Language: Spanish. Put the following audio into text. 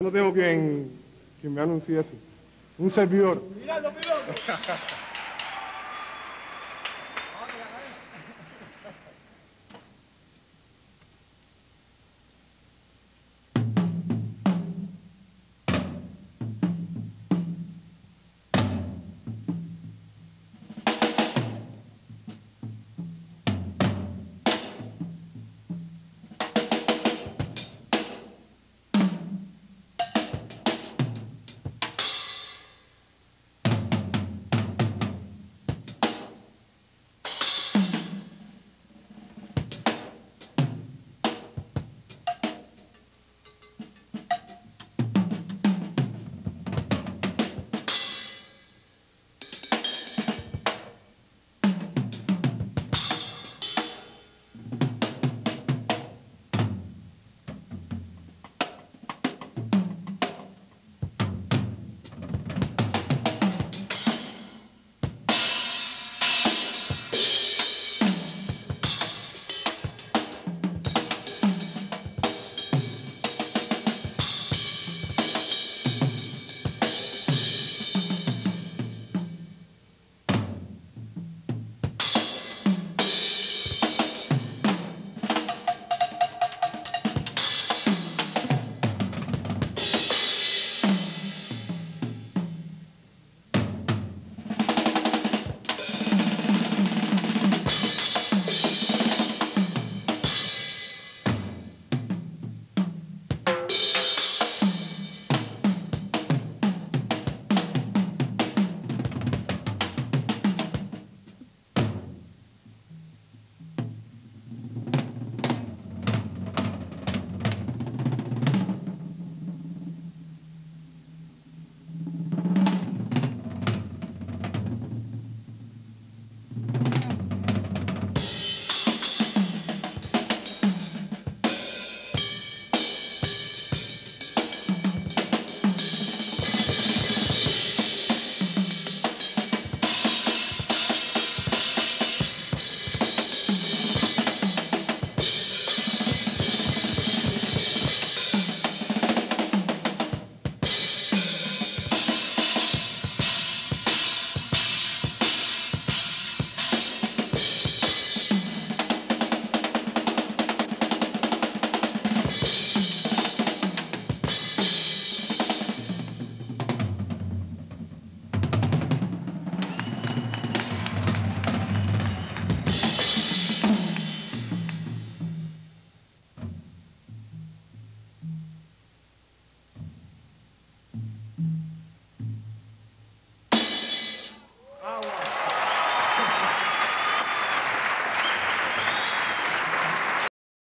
No tengo quien, quien me anuncie eso. Un servidor.